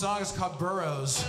song is called Burrows.